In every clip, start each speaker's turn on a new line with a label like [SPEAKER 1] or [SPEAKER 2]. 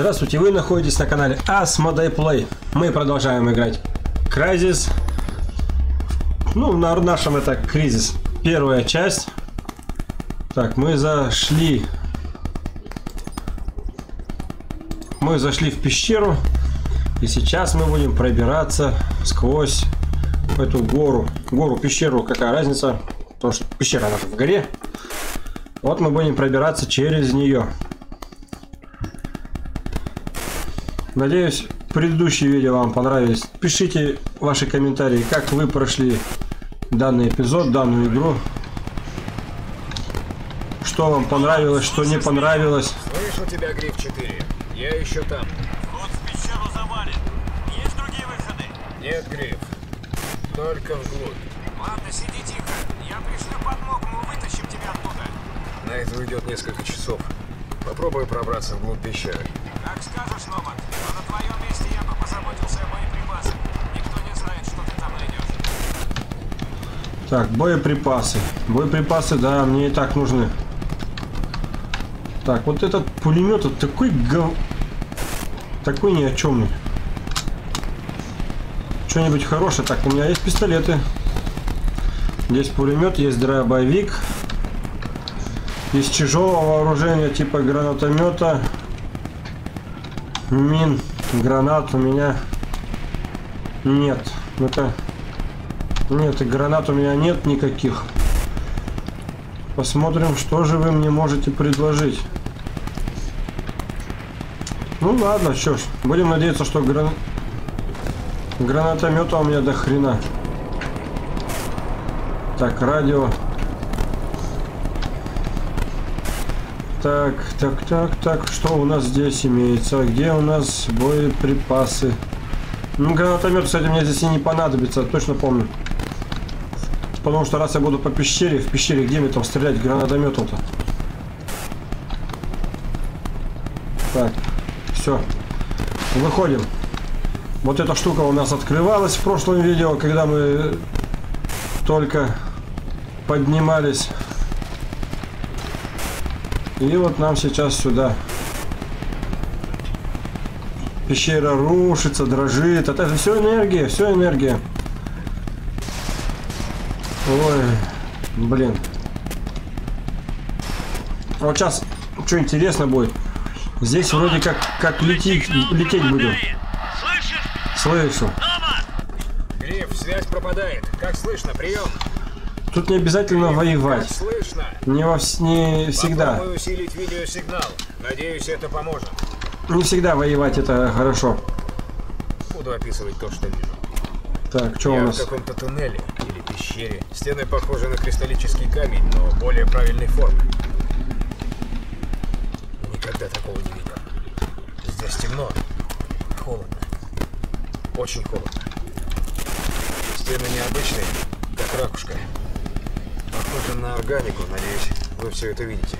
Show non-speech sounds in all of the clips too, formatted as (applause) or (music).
[SPEAKER 1] Здравствуйте, вы находитесь на канале Asmodee Play. Мы продолжаем играть Crysis. Ну, на нашем это Кризис. Первая часть. Так, мы зашли. Мы зашли в пещеру. И сейчас мы будем пробираться сквозь эту гору. Гору, пещеру, какая разница? Потому что пещера, она в горе. Вот мы будем пробираться через нее. Надеюсь, предыдущие видео вам понравились. Пишите ваши комментарии, как вы прошли данный эпизод, данную игру. Что вам понравилось, что не понравилось.
[SPEAKER 2] Слышу тебя, Гриф 4. Я еще там.
[SPEAKER 3] Вход в пещеру завален. Есть другие выходы?
[SPEAKER 2] Нет, Гриф. Только вглубь.
[SPEAKER 3] Ладно, сиди тихо. Я пришлю подмогу, мы вытащим тебя оттуда.
[SPEAKER 2] На это уйдет несколько часов. Попробую пробраться вглубь пещеры.
[SPEAKER 3] Как скажешь, Номад.
[SPEAKER 1] Так, боеприпасы. Боеприпасы, да, мне и так нужны. Так, вот этот пулемет, вот такой гов... Такой ни о чем. Что-нибудь хорошее. Так, у меня есть пистолеты. Есть пулемет, есть дробовик. Из тяжелого вооружения типа гранатомета. Мин, гранат у меня нет. Ну-ка. Нет, и гранат у меня нет никаких. Посмотрим, что же вы мне можете предложить. Ну ладно, что ж. Будем надеяться, что гран... гранатомета у меня до хрена. Так, радио. Так, так, так, так, что у нас здесь имеется? Где у нас боеприпасы? Ну, гранатомет, кстати, мне здесь и не понадобится, точно помню. Потому что раз я буду по пещере, в пещере, где мне там стрелять гранатометом-то? Так, все. Выходим. Вот эта штука у нас открывалась в прошлом видео, когда мы только поднимались. И вот нам сейчас сюда. Пещера рушится, дрожит. Это все энергия, все энергия. Ой, блин. Вот сейчас, что интересно будет. Здесь вроде как, как лететь, лететь будем.
[SPEAKER 3] Слышишь?
[SPEAKER 1] Слышу.
[SPEAKER 2] Гриф, связь пропадает. Как слышно? Прием.
[SPEAKER 1] Тут не обязательно воевать.
[SPEAKER 2] слышно?
[SPEAKER 1] Не, во, не всегда.
[SPEAKER 2] Усилить видеосигнал. Надеюсь, это поможет.
[SPEAKER 1] Не всегда воевать это хорошо.
[SPEAKER 2] Буду описывать то, что вижу.
[SPEAKER 1] Так, что у
[SPEAKER 2] Я в
[SPEAKER 1] нас?
[SPEAKER 2] каком-то туннеле или пещере. Стены похожи на кристаллический камень, но более правильной формы. Никогда такого не видел. Здесь темно. Холодно. Очень холодно. Стены необычные, как ракушка. Похоже на органику, надеюсь, вы все это видите.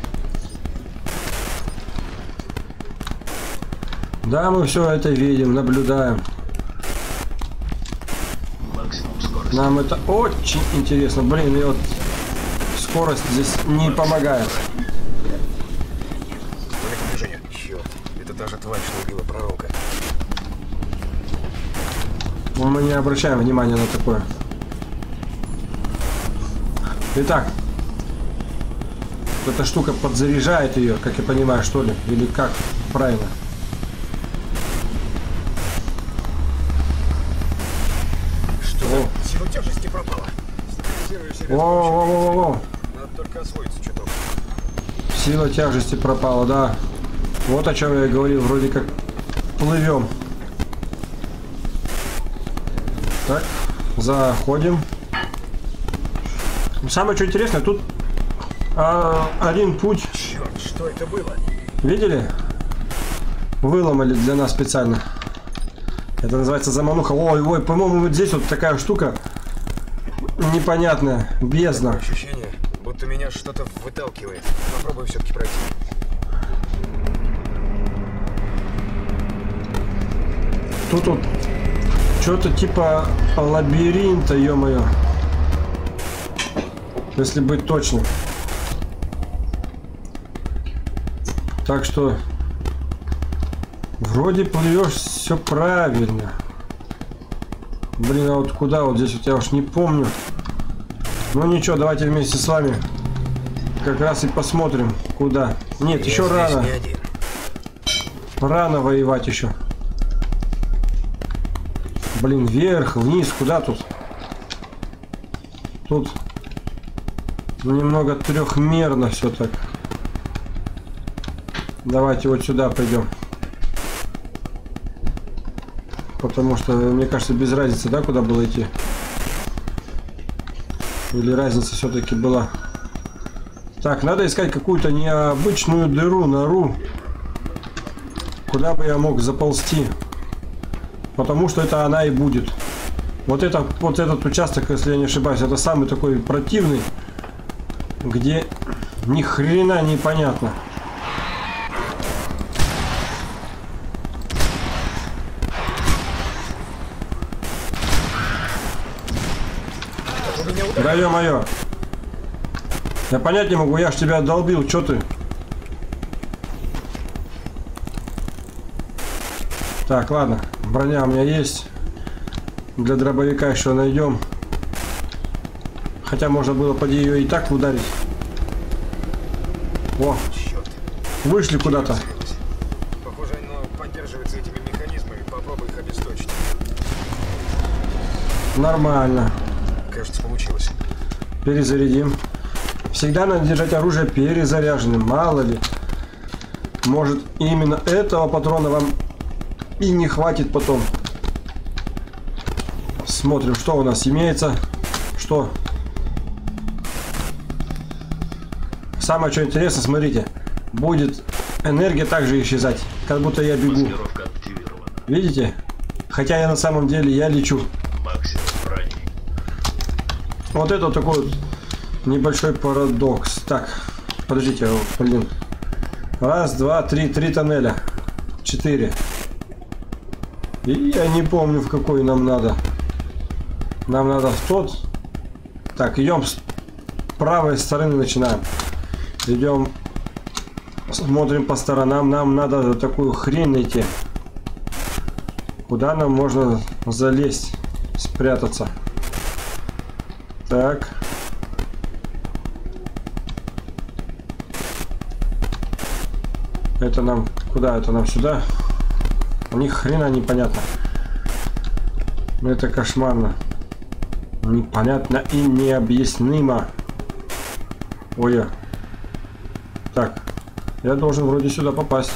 [SPEAKER 1] Да, мы все это видим, наблюдаем. Нам это очень интересно. Блин, и вот скорость здесь не помогает.
[SPEAKER 2] Черт, это та же тварь, что убила пророка.
[SPEAKER 1] Но мы не обращаем внимания на такое. Итак, эта штука подзаряжает ее, как я понимаю, что ли? Или как правильно?
[SPEAKER 2] Что
[SPEAKER 1] О.
[SPEAKER 2] сила тяжести пропала?
[SPEAKER 1] Во-во-во-во-во.
[SPEAKER 2] Надо только освоиться чуток.
[SPEAKER 1] Сила тяжести пропала, да. Вот о чем я и говорил, вроде как плывем. Так, заходим. Самое что интересное, тут а, один путь,
[SPEAKER 2] Черт, что это было?
[SPEAKER 1] видели? Выломали для нас специально. Это называется замануха. Ой, ой, по-моему, вот здесь вот такая штука непонятная, бездна.
[SPEAKER 2] Ощущение, будто меня что-то выталкивает. Попробую все-таки пройти.
[SPEAKER 1] Тут вот что-то типа лабиринта, ё-моё. Если быть точным. Так что Вроде плывешь все правильно. Блин, а вот куда вот здесь вот я уж не помню. Ну ничего, давайте вместе с вами как раз и посмотрим, куда. Нет,
[SPEAKER 2] Я
[SPEAKER 1] еще рано.
[SPEAKER 2] не один.
[SPEAKER 1] Рано воевать еще. Блин, вверх, вниз, куда тут? Тут немного трехмерно все так. Давайте вот сюда пойдем. Потому что, мне кажется, без разницы, да, куда было идти? Или разница все-таки была? Так, надо искать какую-то необычную дыру, нору. Куда бы я мог заползти? Потому что это она и будет. Вот, это, вот этот участок, если я не ошибаюсь, это самый такой противный, где ни хрена непонятно. Да ё-моё. Я понять не могу, я ж тебя долбил, чё ты? Так, ладно, броня у меня есть. Для дробовика еще найдем. Хотя можно было поди ее и так ударить. О,
[SPEAKER 2] Черт.
[SPEAKER 1] вышли куда-то.
[SPEAKER 2] Похоже, оно поддерживается этими механизмами. Попробуй их обесточить.
[SPEAKER 1] Нормально.
[SPEAKER 2] Кажется, получилось.
[SPEAKER 1] Перезарядим. Всегда надо держать оружие перезаряженным, мало ли. Может именно этого патрона вам и не хватит потом. Смотрим, что у нас имеется. Что? Самое что интересно, смотрите. Будет энергия также исчезать. Как будто я бегу. Видите? Хотя я на самом деле я лечу. Вот это такой вот небольшой парадокс. Так, подождите, блин. Раз, два, три, три тоннеля. Четыре. И я не помню, в какой нам надо. Нам надо в тот. Так, идем с правой стороны начинаем. Идем, смотрим по сторонам. Нам надо такую хрень найти. Куда нам можно залезть, спрятаться. Так. Это нам куда? Это нам сюда? Ни хрена непонятно. Это кошмарно. Непонятно и необъяснимо. Ой. Я должен вроде сюда попасть.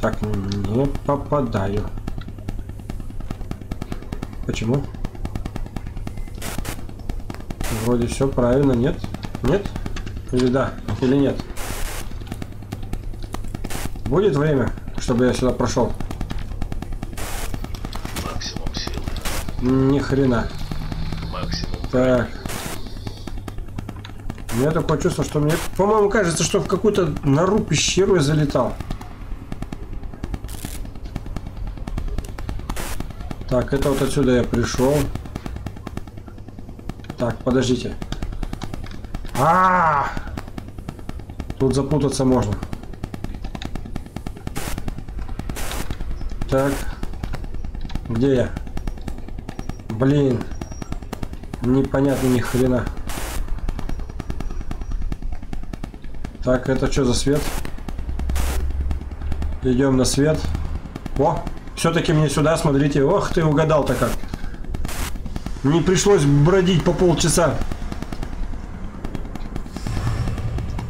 [SPEAKER 1] Так, не попадаю. Почему? Вроде все правильно, нет? Нет? Или да? Или нет? Будет время, чтобы я сюда прошел?
[SPEAKER 4] Максимум силы.
[SPEAKER 1] Ни хрена.
[SPEAKER 4] Максимум
[SPEAKER 1] Так. У меня такое чувство, что мне, по-моему, кажется, что в какую-то нору пещеру я залетал. Так, это вот отсюда я пришел. Так, подождите. А, Тут запутаться можно. Так. Где я? Блин. Непонятно ни хрена. Так, это что за свет? Идем на свет. О, все-таки мне сюда, смотрите. Ох, ты угадал-то как. Не пришлось бродить по полчаса.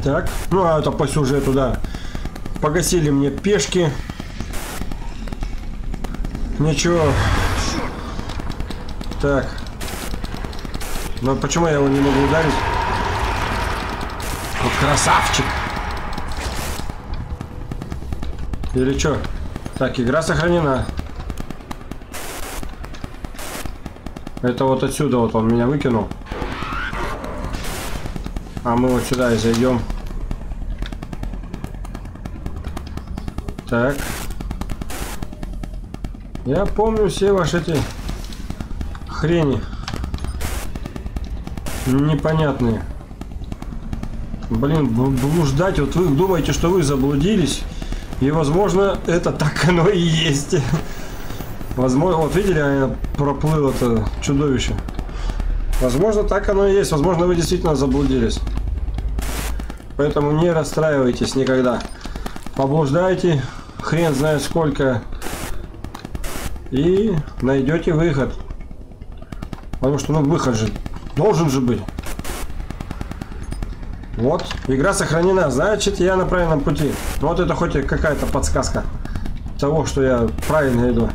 [SPEAKER 1] Так, ну а это по сюжету, да. Погасили мне пешки. Ничего. Так. Но почему я его не могу ударить? Красавчик. Или что? Так, игра сохранена. Это вот отсюда вот он меня выкинул. А мы вот сюда и зайдем. Так. Я помню все ваши эти хрени. Непонятные. Блин, б- блуждать, вот вы думаете, что вы заблудились, И, возможно, это так оно и есть. Возможно, вот видели, а, проплыло это чудовище. Возможно, так оно и есть. Возможно, вы действительно заблудились. Поэтому не расстраивайтесь никогда. Поблуждайте, хрен знает сколько, и найдете выход. Потому что, ну, выход же должен же быть. Вот, игра сохранена, значит, я на правильном пути. Вот это хоть какая-то подсказка того, что я правильно иду.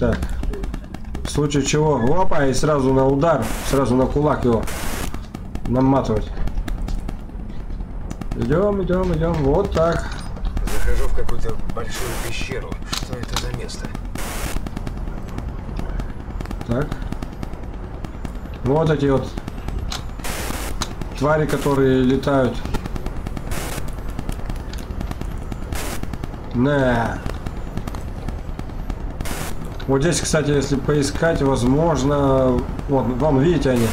[SPEAKER 1] Так. В случае чего, опа, и сразу на удар, сразу на кулак его наматывать. Идем, идем, идем, вот так.
[SPEAKER 2] Захожу в какую-то большую пещеру. Что это за место?
[SPEAKER 1] Так. Вот эти вот твари, которые летают. На. Вот здесь, кстати, если поискать, возможно... Вот, вам видите они?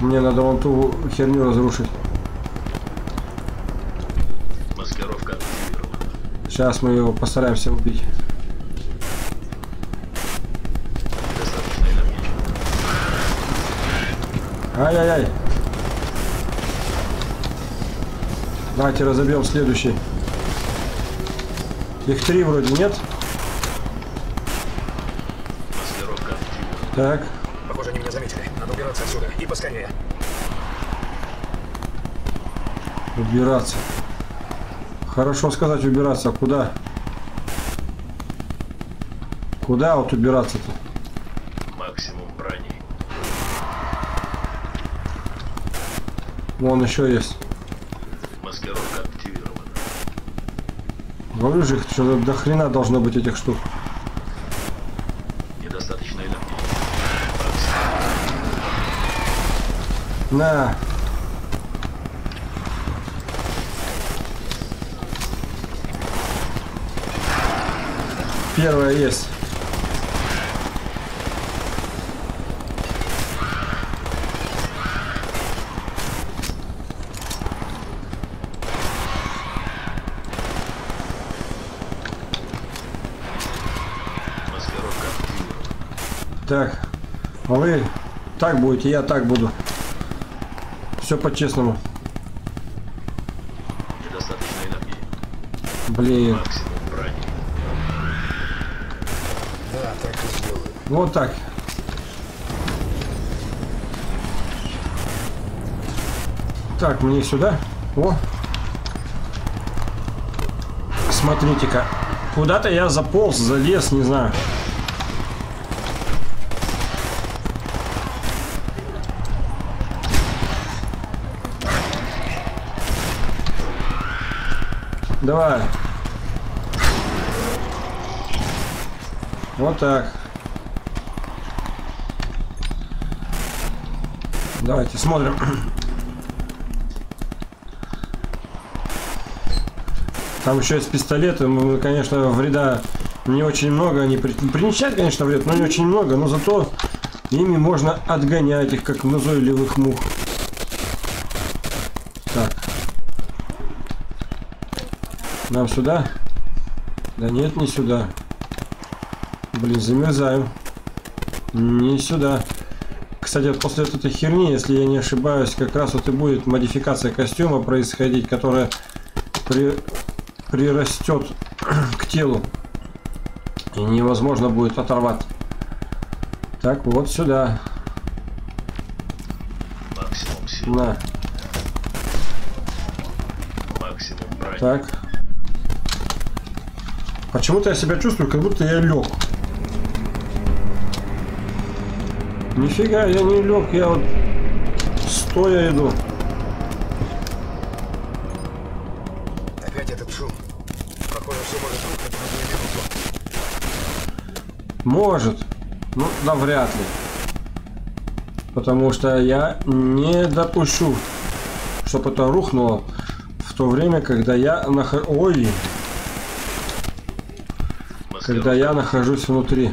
[SPEAKER 1] Мне надо вон ту херню разрушить. Сейчас мы его постараемся убить. Ай-яй-яй. Давайте разобьем следующий. Их три вроде, нет?
[SPEAKER 4] Маскировка.
[SPEAKER 1] Так.
[SPEAKER 2] Похоже, они меня заметили. Надо убираться отсюда. И поскорее.
[SPEAKER 1] Убираться. Хорошо сказать убираться. А Куда? Куда вот убираться-то? Вон еще есть.
[SPEAKER 4] Маскировка активирована.
[SPEAKER 1] Говорю же, их что до хрена должно быть этих штук.
[SPEAKER 4] Недостаточно энергии.
[SPEAKER 1] На. Первая есть.
[SPEAKER 4] Маскировка активирована.
[SPEAKER 1] Так. А вы так будете, я так буду. Все по-честному. Блин.
[SPEAKER 4] Максимум брони.
[SPEAKER 2] Да, так и сделаю.
[SPEAKER 1] Вот так. Так, мне сюда. О. Смотрите-ка. Куда-то я заполз, залез, не знаю. Давай. Вот так. Давайте смотрим. Там еще есть пистолеты. Конечно, вреда не очень много. Они при- принесят, конечно, вред, но не очень много. Но зато ими можно отгонять их, как назойливых мух. Так. Нам сюда? Да нет, не сюда. Блин, замерзаем. Не сюда. Кстати, вот после этой херни, если я не ошибаюсь, как раз вот и будет модификация костюма происходить, которая при... прирастет (clears throat) к телу. И невозможно будет оторвать. Так, вот сюда.
[SPEAKER 4] Максимум сил.
[SPEAKER 1] На.
[SPEAKER 4] Максимум брони.
[SPEAKER 1] Так. Почему-то я себя чувствую, как будто я лег. Нифига, я не лег, я вот стоя иду.
[SPEAKER 2] Опять этот шум. Похоже, все может рухнуть в любую минуту.
[SPEAKER 1] Может. Ну, да вряд ли. Потому что я не допущу, чтобы это рухнуло в то время, когда я нах... Ой, когда я нахожусь внутри.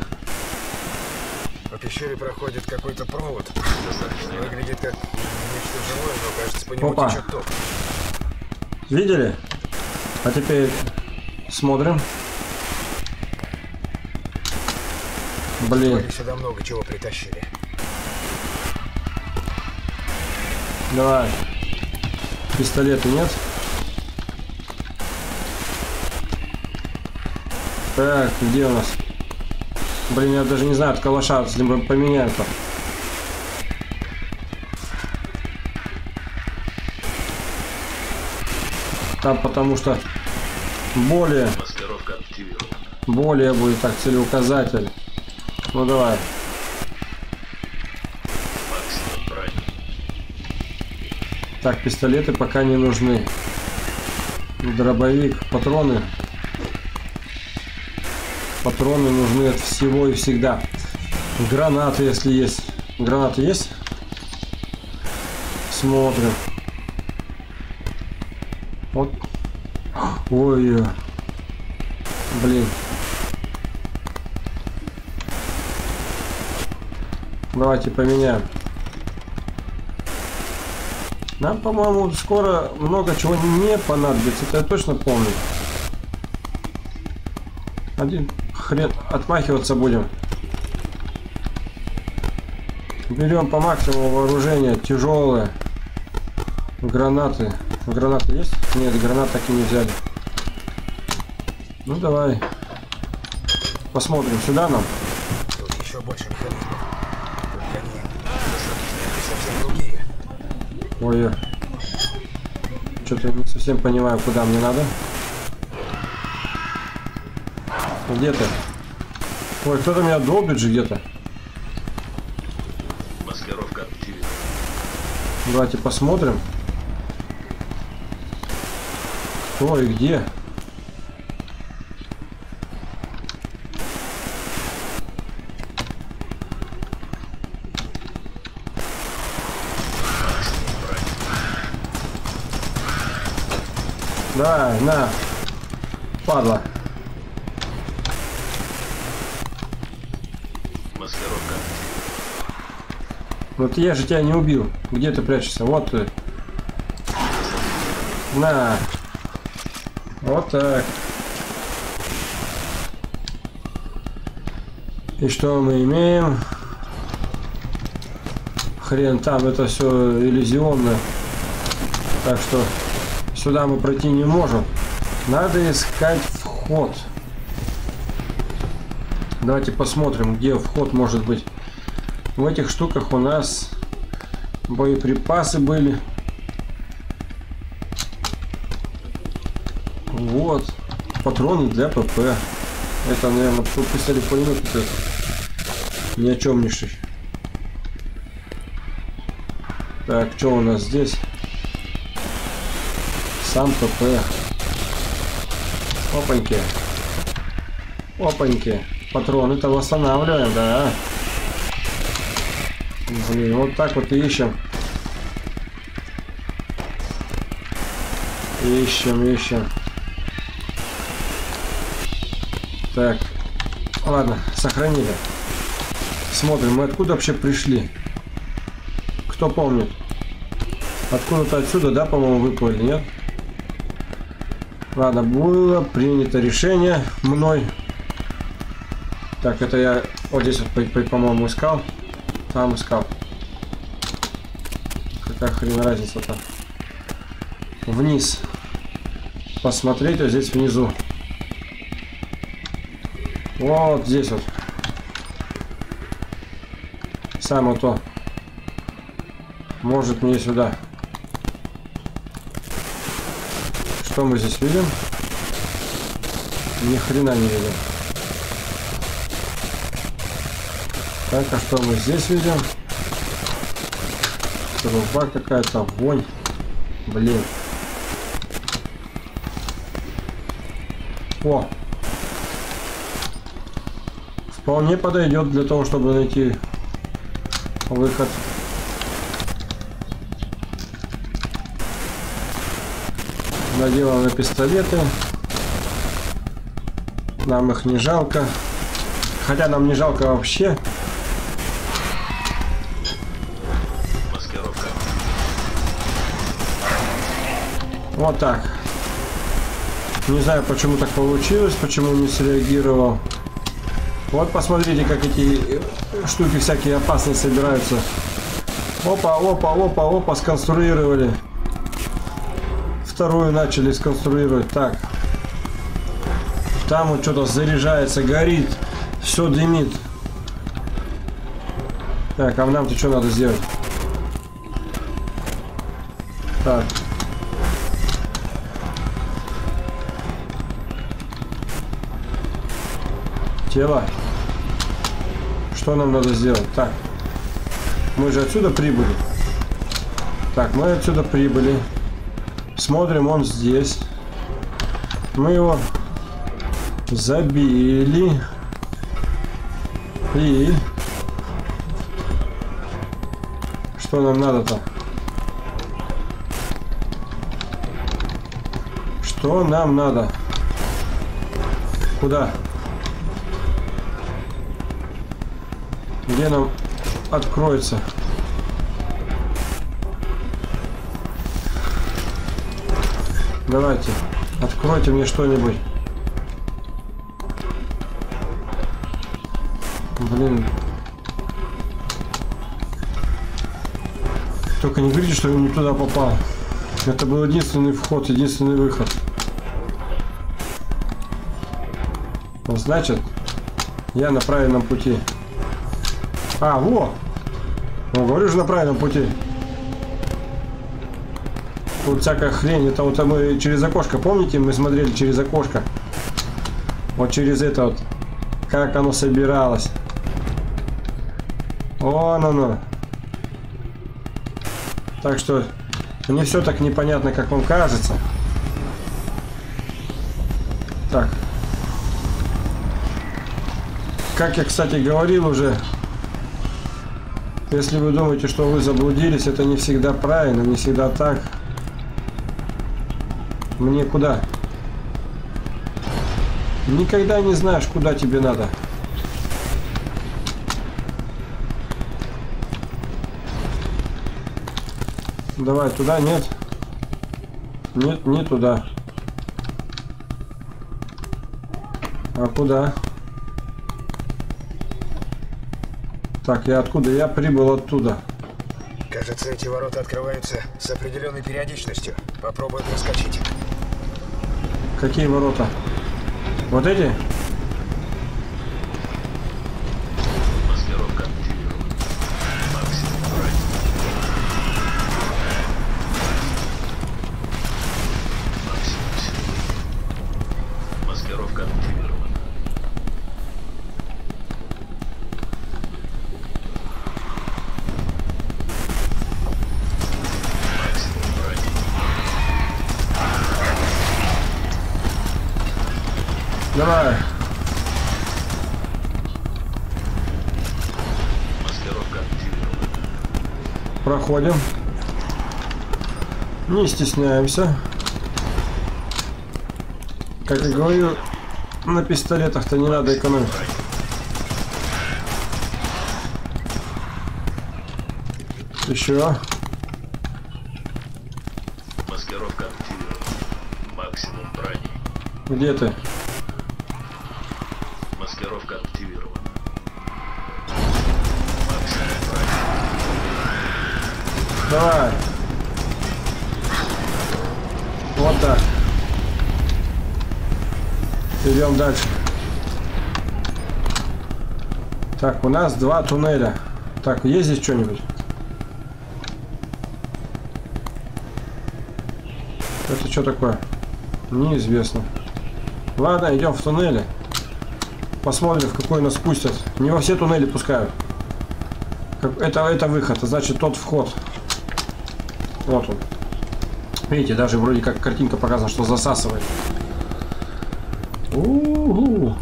[SPEAKER 2] По пещере проходит какой-то провод. Выглядит как нечто живой, но кажется, по нему
[SPEAKER 1] Опа.
[SPEAKER 2] течет ток.
[SPEAKER 1] Видели? А теперь смотрим. Блин,
[SPEAKER 2] сюда много чего притащили.
[SPEAKER 1] давай. Пистолета нет. Так, где у нас? Блин, я даже не знаю, от калаша с ним поменяю-то. Там потому что более более будет так целеуказатель. Ну давай. Так, пистолеты пока не нужны. Дробовик, патроны. Патроны нужны от всего и всегда. Гранаты, если есть. Гранаты есть? Смотрим. Вот. Ой. Блин. Давайте поменяем. Нам, по-моему, скоро много чего не понадобится, это я точно помню. Один хрен отмахиваться будем. Берем по максимуму вооружение, тяжелые. Гранаты. Гранаты есть? Нет, гранат так и не взяли. Ну давай. Посмотрим сюда нам.
[SPEAKER 2] Тут еще больше механизмов. Только они они совсем другие.
[SPEAKER 1] Ой, что-то не совсем понимаю, куда мне надо. Где ты? Ой, кто-то меня долбит же где-то.
[SPEAKER 4] Маскировка активирована.
[SPEAKER 1] Давайте посмотрим. Кто и где. Давай, на. Падла. Вот я же тебя не убил. Где ты прячешься? Вот ты. На. Вот так. И что мы имеем? Хрен там, это все иллюзионно. Так что сюда мы пройти не можем. Надо искать вход. Давайте посмотрим, где вход может быть. В этих штуках у нас боеприпасы были. Вот. Патроны для ПП. Это, наверное, пистолет пулемет ни о чемнейший. Так, что у нас здесь? Сам ПП. Опаньки. Опаньки. Патроны-то восстанавливаем, да. Блин, вот так вот ищем. Ищем, ищем. Так. Ладно, сохранили. Смотрим, мы откуда вообще пришли? Кто помнит? Откуда-то отсюда, да, по-моему, выплыли, нет? Ладно, было принято решение мной. Так, это я вот здесь вот, по- по- по-моему, искал. Там искал. Какая хрен разница там? Вниз. Посмотреть вот здесь внизу. Вот здесь вот. Самое то. Может мне сюда. Что мы здесь видим? Ни хрена не видим. Так, а что мы здесь видим? Труба какая-то, вонь. Блин. О! Вполне подойдет для того, чтобы найти выход. Наделаны пистолеты. Нам их не жалко. Хотя нам не жалко вообще. Вот так. Не знаю, почему так получилось, почему не среагировал. Вот посмотрите, как эти э, штуки всякие опасные собираются. Опа, опа, опа, опа, сконструировали. Вторую начали сконструировать. Так. Там вот что-то заряжается, горит. Все дымит. Так, а нам-то что надо сделать? Так. Тело. Что нам надо сделать? Так. Мы же отсюда прибыли. Так, мы отсюда прибыли. Смотрим, он здесь. Мы его забили. И... Что нам надо-то? Что нам надо? Куда? Где нам откроется? Давайте, откройте мне что-нибудь. Блин. Только не говорите, что я не туда попал. Это был единственный вход, единственный выход. Значит, я на правильном пути. А, во! Ну, говорю же на правильном пути. Тут всякая хрень. Это вот мы через окошко, помните, мы смотрели через окошко? Вот через это вот. Как оно собиралось. Вон оно. Так что не все так непонятно, как вам кажется. Так. Как я, кстати, говорил уже, если вы думаете, что вы заблудились, это не всегда правильно, не всегда так. Мне куда? Никогда не знаешь, куда тебе надо. Давай, туда нет. Нет, не туда. А куда? Так, я откуда? Я прибыл оттуда.
[SPEAKER 2] Кажется, эти ворота открываются с определенной периодичностью. Попробуй проскочить.
[SPEAKER 1] Какие ворота? Вот эти? Проходим. Не стесняемся. Как я говорю, на пистолетах-то не надо экономить. Еще.
[SPEAKER 4] Маскировка активирована. Максимум брони.
[SPEAKER 1] Где ты? Давай. Вот так. Идем дальше. Так, у нас два туннеля. Так, есть здесь что-нибудь? Это что такое? Неизвестно. Ладно, идем в туннели. Посмотрим, в какой нас пустят. Не во все туннели пускают. Это, это выход, а значит тот вход. Вот он. Видите, даже вроде как картинка показана, что засасывает. У-у-у.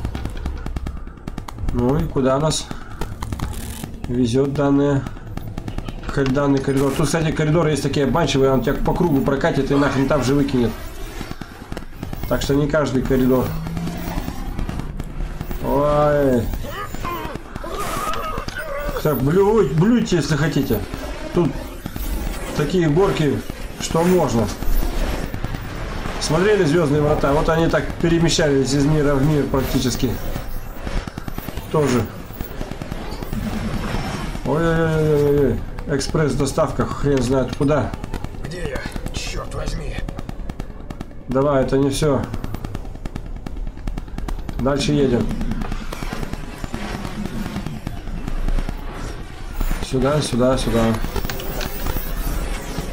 [SPEAKER 1] Ну и куда нас везет данные данный коридор? Тут, кстати, коридоры есть такие обманчивые, он тебя по кругу прокатит и нахрен там же выкинет. Так что не каждый коридор. Ой. Так, блюйте, блюйте, если хотите. Тут такие горки, что можно. Смотрели Звездные врата? Вот они так перемещались из мира в мир практически. Тоже. Ой-ой-ой-ой-ой. Экспресс-доставка, хрен знает куда.
[SPEAKER 2] Где я? Черт возьми.
[SPEAKER 1] Давай, это не все. Дальше едем. Сюда, сюда, сюда.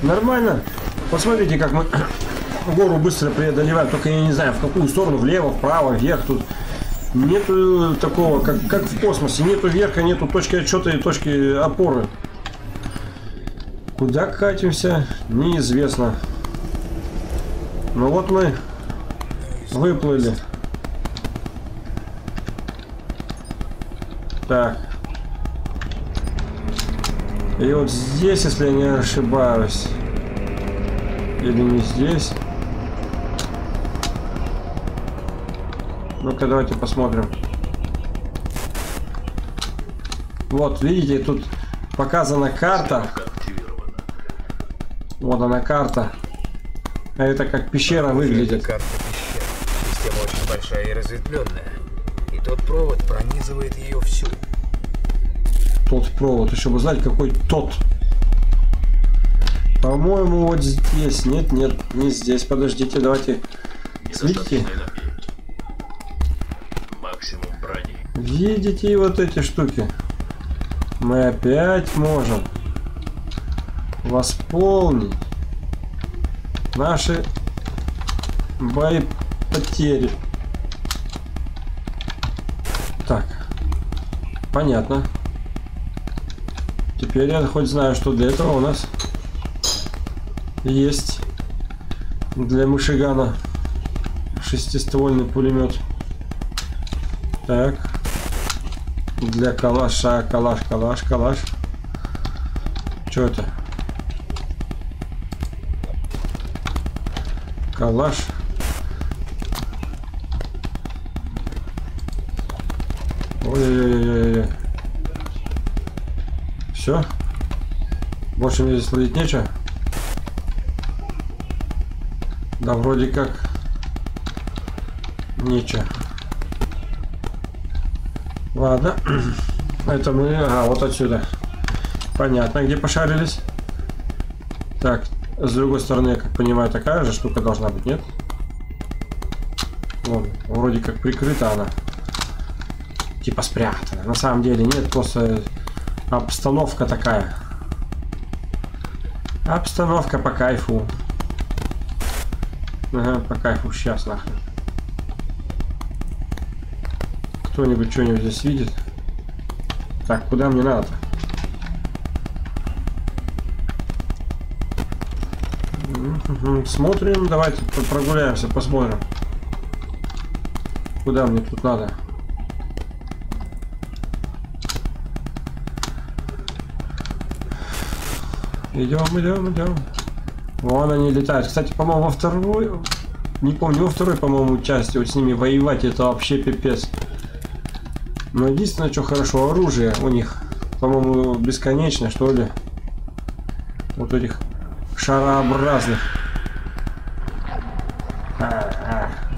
[SPEAKER 1] Нормально. Посмотрите, как мы гору быстро преодолеваем. Только я не знаю, в какую сторону, влево, вправо, вверх. Тут нету такого, как, как в космосе. Нету верха, нету точки отчета и точки опоры. Куда катимся, неизвестно. Ну вот мы выплыли. Так. И вот здесь, если я не ошибаюсь, или не здесь. Ну-ка, давайте посмотрим. Вот, видите, тут показана карта. Вот она карта. А это как пещера выглядит.
[SPEAKER 2] карта пещеры. Система очень большая и разветвленная. И тот провод пронизывает ее всю.
[SPEAKER 1] Тот провод. Еще бы знать, какой тот. По-моему, вот здесь. Нет, нет, не здесь. Подождите, давайте. Видите? Видите вот эти штуки? Мы опять можем восполнить наши боепотери. Так, понятно. Теперь я хоть знаю, что для этого у нас есть для мышигана шестиствольный пулемет. Так. Для калаша, калаш, калаш, калаш. Что это? Калаш. Больше мне здесь ловить нечего? Да вроде как нечего. Ладно. (clears throat) Это мы... А, вот отсюда. Понятно, где пошарились. Так, с другой стороны, я как понимаю, такая же штука должна быть, нет? Вон, вроде как прикрыта она. Типа спрятана. На самом деле нет, просто обстановка такая. Обстановка по кайфу. Ага, по кайфу. Сейчас нахрен. Кто-нибудь что-нибудь здесь видит? Так, куда мне надо-то? Смотрим, давайте прогуляемся, посмотрим. Куда мне тут надо? Идем, идем, идем. Вон они летают. Кстати, по-моему, во второй... Не помню, во второй, по-моему, части вот с ними воевать это вообще пипец. Но единственное, что хорошо, оружие у них, по-моему, бесконечно, что ли. Вот этих шарообразных.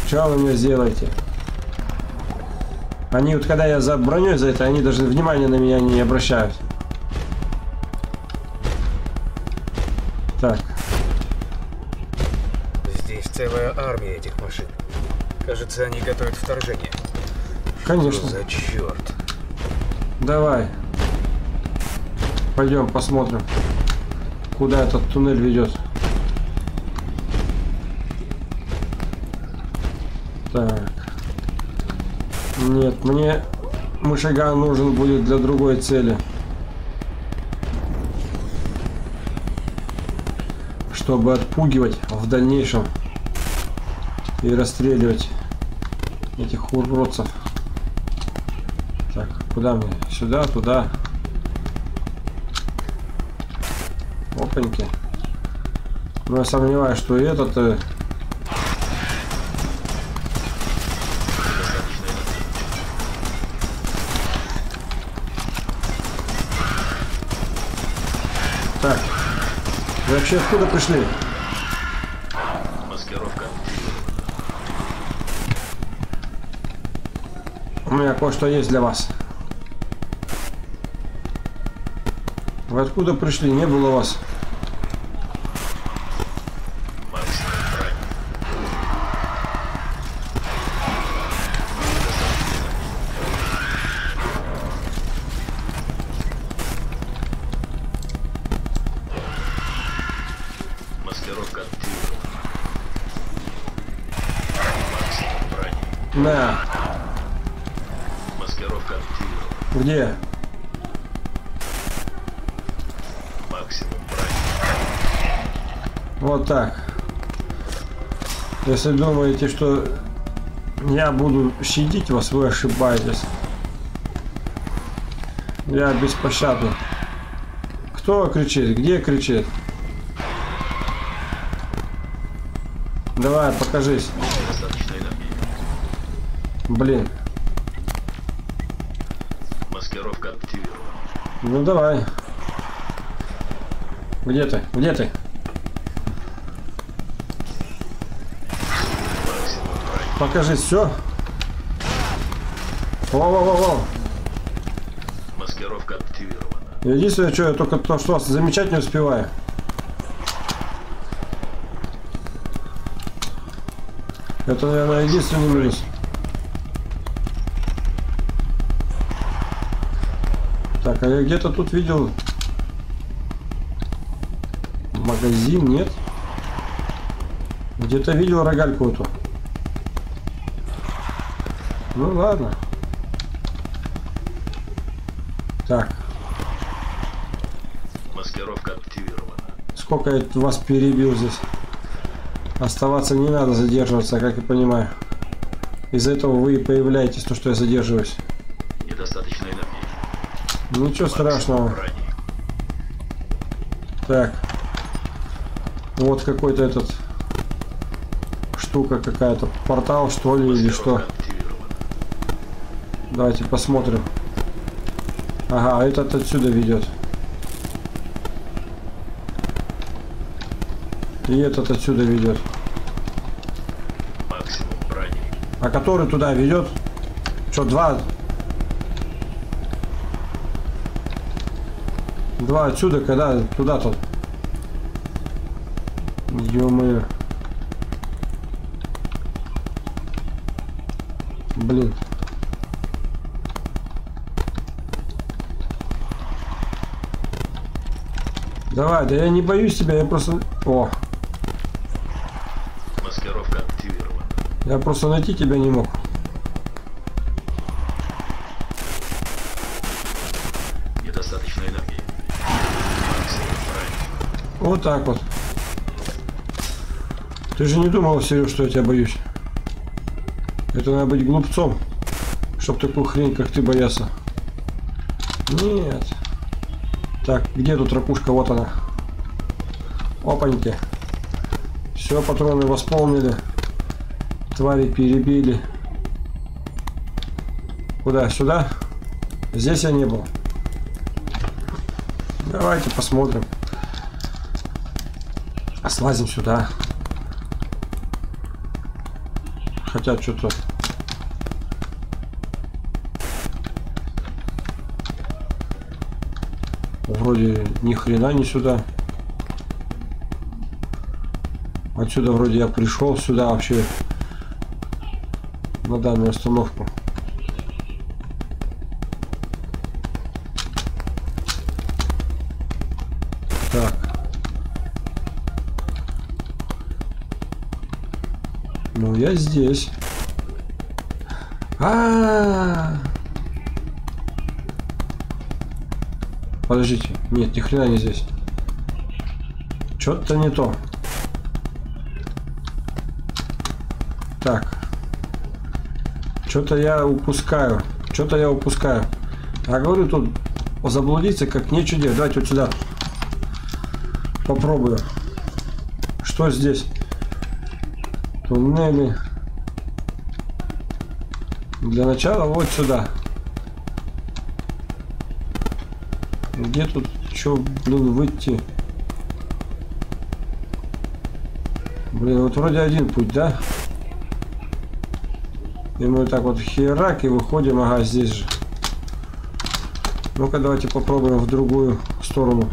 [SPEAKER 1] Что вы мне сделаете? Они вот когда я за броней за это, они даже внимания на меня не обращают.
[SPEAKER 2] Кажется, они готовят вторжение.
[SPEAKER 1] конечно.
[SPEAKER 2] Что за черт?
[SPEAKER 1] Давай. Пойдем посмотрим, куда этот туннель ведет. Так. Нет, мне мышаган нужен будет для другой цели. Чтобы отпугивать в дальнейшем и расстреливать этих уродцев. Так, куда мне? Сюда, туда. Опаньки. Но я сомневаюсь, что и этот... э, Так. Вы вообще откуда пришли? Кое-что есть для вас. Вы откуда пришли? Не было вас.
[SPEAKER 4] Маскировка активирована.
[SPEAKER 1] Где?
[SPEAKER 4] Максимум брони.
[SPEAKER 1] Вот так. Если думаете, что я буду щадить вас, вы ошибаетесь. Я беспощадный. Кто кричит? Где кричит? Давай, покажись. Блин. Ну давай. Где ты? Где ты? Покажись, все. Во-во-во-во.
[SPEAKER 4] Маскировка активирована.
[SPEAKER 1] Единственное, что я только то, что вас замечать не успеваю. Это, наверное, единственный минус. А я где-то тут видел магазин, нет? Где-то видел рогальку эту. Ну ладно. Так,
[SPEAKER 4] Маскировка активирована.
[SPEAKER 1] Сколько я вас перебил здесь? Оставаться не надо, задерживаться, как я понимаю. Из-за этого вы и появляетесь, то, что я задерживаюсь. Ничего страшного. Так. Вот какой-то этот штука какая-то. Портал, что ли, или что. Давайте посмотрим. Ага, а этот отсюда ведет. И этот отсюда ведет. А который туда ведет? Что, два? Два отсюда, когда туда-то? Ё-моё. Блин. Давай, да я не боюсь тебя, я просто... О,
[SPEAKER 4] Маскировка активирована.
[SPEAKER 1] я просто найти тебя не мог. Так вот. Ты же не думал, Сереж, что я тебя боюсь. Это надо быть глупцом, чтоб такую хрень, как ты, бояться. Нет. Так, где тут ракушка? Вот она. Опаньки. Все, патроны восполнили. Твари перебили. Куда? Сюда? Здесь я не был. Давайте посмотрим. А слазим сюда. Хотя что-то... Вроде ни хрена не сюда. Отсюда вроде я пришел сюда вообще на данную остановку. Здесь. А, -а, -а. Подождите. Нет, ни хрена не здесь. Что-то не то. Так. Что-то я упускаю. Что-то я упускаю. Я говорю, тут заблудиться как нечего делать. Давайте вот сюда. Попробую. Что здесь? Туннели. Для начала вот сюда. Где тут что, блин, выйти? Блин, вот вроде один путь, да? И мы так вот херак и выходим. Ага, здесь же. Ну-ка, давайте попробуем в другую сторону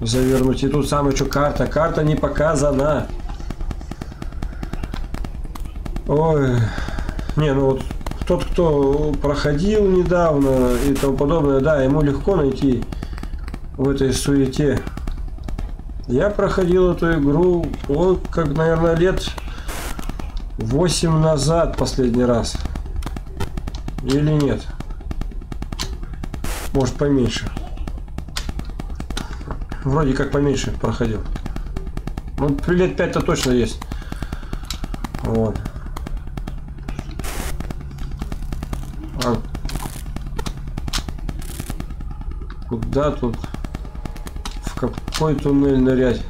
[SPEAKER 1] завернуть. И тут самое что карта. Карта не показана. Ой. Не, ну вот тот, кто проходил недавно и тому подобное, да, ему легко найти в этой суете. Я проходил эту игру, вот как, наверное, лет 8 назад последний раз. Или нет? Может поменьше. Вроде как поменьше проходил. Ну, лет 5-то точно есть. Вот. Куда тут? В какой туннель нырять?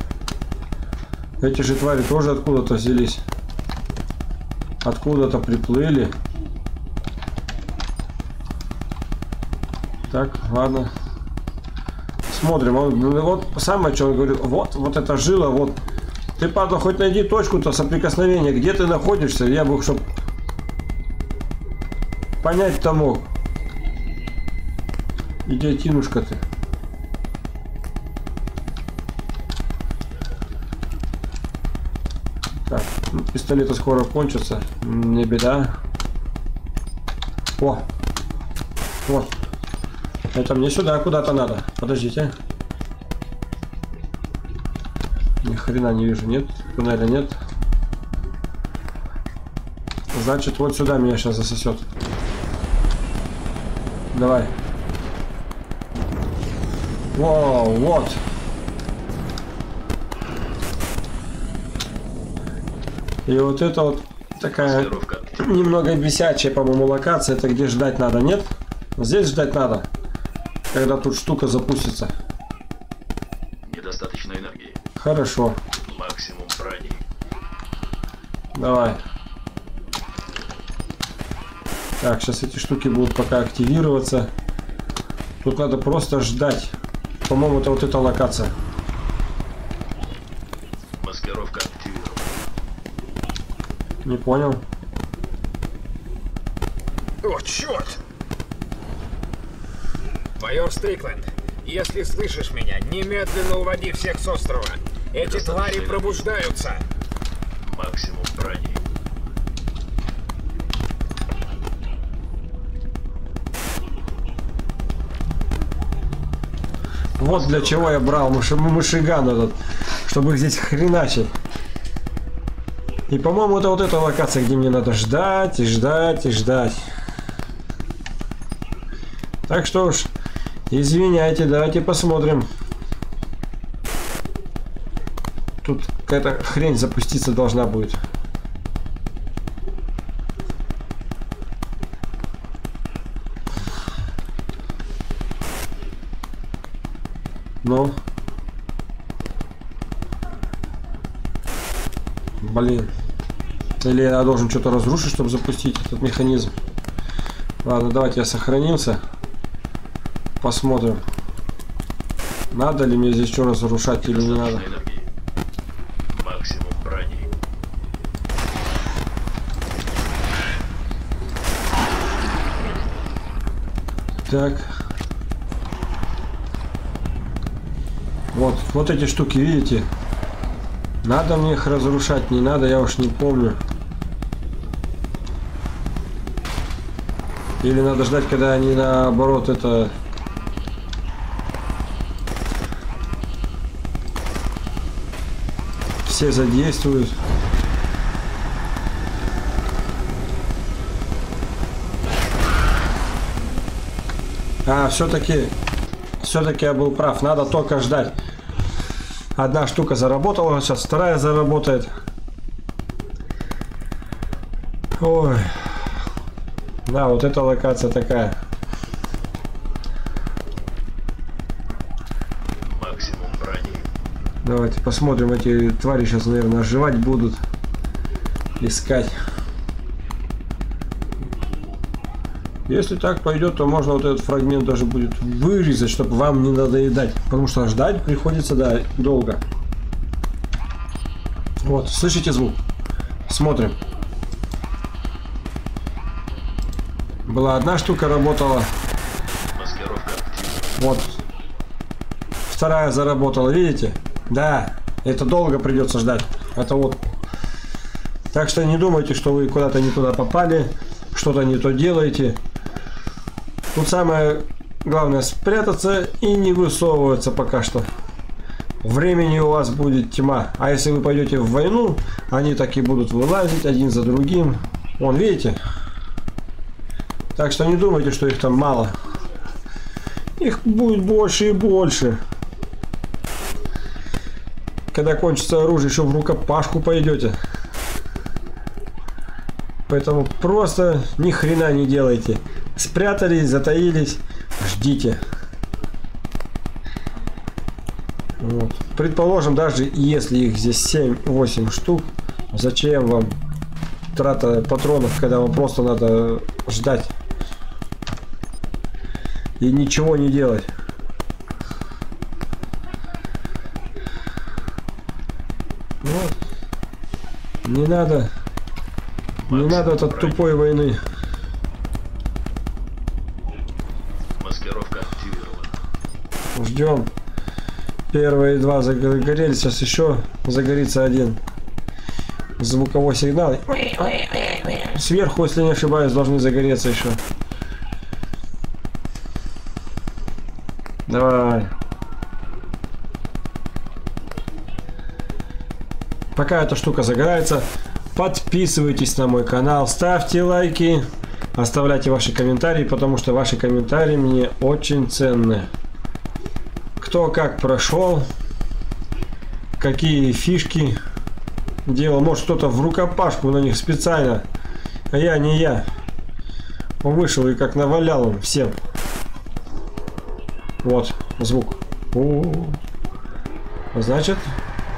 [SPEAKER 1] Эти же твари тоже откуда-то взялись. Откуда-то приплыли. Так, ладно. Смотрим. Он, ну, вот самое, что он говорит. Вот, вот это жила, вот. Ты, падла, хоть найди точку-то соприкосновения. Где ты находишься? Я бы, чтобы понять-то мог. Идиотинушка ты. Пистолеты скоро кончатся. Не беда. О! Вот. Это мне сюда куда-то надо. Подождите. Ни хрена не вижу. Нет? Туннеля нет. Значит, вот сюда меня сейчас засосет. Давай. Воу, вот. И вот это вот такая (clears throat) немного висячая, по-моему, локация. Это где ждать надо, нет? Здесь ждать надо. Когда тут штука запустится.
[SPEAKER 4] Недостаточно энергии.
[SPEAKER 1] Хорошо.
[SPEAKER 4] Максимум брони.
[SPEAKER 1] Давай. Так, сейчас эти штуки будут пока активироваться. Тут надо просто ждать. По-моему, это вот эта локация.
[SPEAKER 4] Маскировка активирована.
[SPEAKER 1] Не понял.
[SPEAKER 2] О, черт! Майор Стрикленд, если слышишь меня, немедленно уводи всех с острова. Эти
[SPEAKER 4] Достаточно
[SPEAKER 2] твари пробуждаются.
[SPEAKER 4] Максимум брони.
[SPEAKER 1] Вот для чего я брал мыши, мышиган этот. Чтобы их здесь хреначить. И, по-моему, это вот эта локация, где мне надо ждать и ждать и ждать. Так что уж, извиняйте, давайте посмотрим. Тут какая-то хрень запуститься должна будет. Или я должен что-то разрушить, чтобы запустить этот механизм. Ладно, давайте я сохранился. Посмотрим. Надо ли мне здесь что разрушать или не надо.
[SPEAKER 4] Достаточно энергии. Максимум брони.
[SPEAKER 1] Так. Вот, вот эти штуки, видите? Надо мне их разрушать, не надо, я уж не помню. Или надо ждать, когда они наоборот это... Все задействуют. А, все-таки, все-таки я был прав. Надо только ждать. Одна штука заработала, сейчас вторая заработает. Ой. Да, вот эта локация такая.
[SPEAKER 4] Максимум брони.
[SPEAKER 1] Давайте посмотрим, эти твари сейчас, наверное, оживать будут. Искать. Если так пойдет, то можно вот этот фрагмент даже будет вырезать, чтобы вам не надоедать. Потому что ждать приходится, да, долго. Вот, слышите звук? Смотрим. Была одна штука, работала.
[SPEAKER 4] Маскировка.
[SPEAKER 1] Вот. Вторая заработала, видите? Да. Это долго придется ждать. Это вот. Так что не думайте, что вы куда-то не туда попали, что-то не то делаете. Тут самое главное спрятаться и не высовываться пока что. Времени у вас будет тьма. А если вы пойдете в войну, они так и будут вылазить один за другим. Вон, видите? Так что не думайте, что их там мало. Их будет больше и больше. Когда кончится оружие, еще в рукопашку пойдете. Поэтому просто ни хрена не делайте. Спрятались, затаились, ждите. Вот. Предположим, даже если их здесь 7-8 штук, зачем вам трата патронов, когда вам просто надо ждать и ничего не делать. Вот. Не надо. Не надо этот тупой войны.
[SPEAKER 4] Маскировка активирована.
[SPEAKER 1] Ждем. Первые два загорелись, сейчас еще загорится один. Звуковой сигнал. Сверху, если не ошибаюсь, должны загореться еще. Давай. Пока эта штука загорается, подписывайтесь на мой канал, ставьте лайки, оставляйте ваши комментарии, потому что ваши комментарии мне очень ценны. Кто как прошел, какие фишки делал, может кто-то в рукопашку на них специально, а я не я. Вышел и как навалял им всем. Вот, звук. О -о -о. Значит,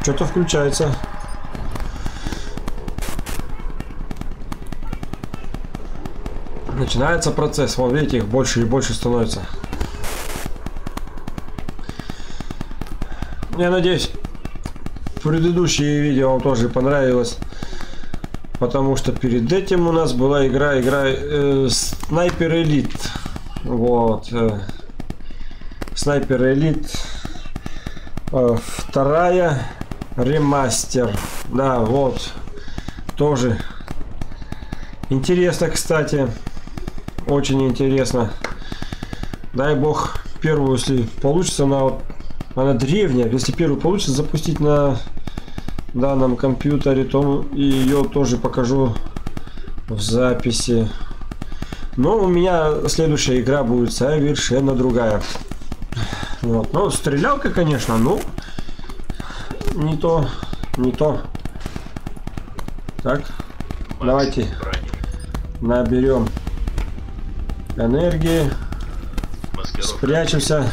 [SPEAKER 1] что-то включается. Начинается процесс. Вон, видите, их больше и больше становится. Я надеюсь, предыдущее видео вам тоже понравилось. Потому что перед этим у нас была игра, игра э, Снайпер Элит. Вот. Снайпер Элит. Э, вторая ремастер. Да, вот. Тоже. Интересно, кстати. Очень интересно. Дай бог первую, если получится, она вот она древняя. Если первую получится запустить на данном компьютере, то ее тоже покажу в записи. Но у меня следующая игра будет совершенно другая. Вот. Ну, стрелялка, конечно, ну, не то, не то. Так, давайте наберем энергии, спрячемся.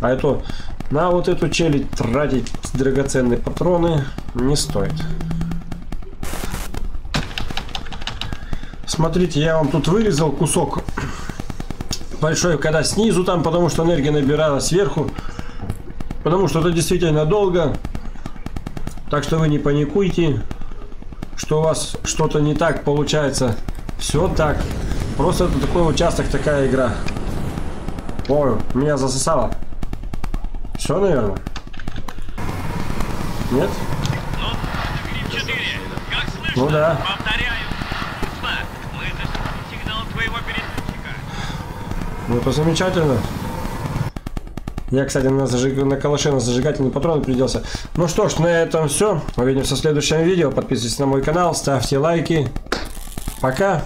[SPEAKER 1] А это на вот эту челюсть тратить драгоценные патроны не стоит. Смотрите, я вам тут вырезал кусок большой, когда снизу там, потому что энергия набиралась сверху. Потому что это действительно долго. Так что вы не паникуйте, что у вас что-то не так получается. Все так. Просто это такой участок, такая игра. Ой, меня засосало. Все, наверное? Нет?
[SPEAKER 3] Ну, Гриф 4, как слышно?
[SPEAKER 1] Ну да.
[SPEAKER 3] Повторяю. Так, мы заслушали сигнал твоего передатчика.
[SPEAKER 1] Ну это замечательно. Я, кстати, на, зажиг... на калаше на зажигательный патрон приделся. Ну что ж, на этом все. Увидимся в следующем видео. Подписывайтесь на мой канал, ставьте лайки. Пока.